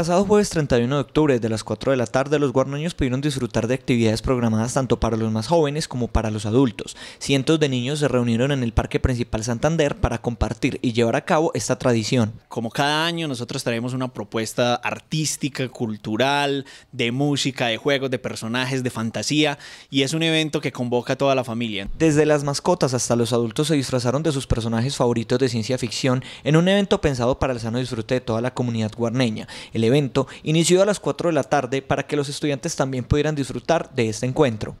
pasado jueves 31 de octubre, desde las 4 de la tarde, los guarneños pudieron disfrutar de actividades programadas tanto para los más jóvenes como para los adultos. Cientos de niños se reunieron en el Parque Principal Santander para compartir y llevar a cabo esta tradición. Como cada año, nosotros traemos una propuesta artística, cultural, de música, de juegos, de personajes, de fantasía, y es un evento que convoca a toda la familia. Desde las mascotas hasta los adultos se disfrazaron de sus personajes favoritos de ciencia ficción en un evento pensado para el sano disfrute de toda la comunidad guarneña. El evento inició a las 4 de la tarde para que los estudiantes también pudieran disfrutar de este encuentro.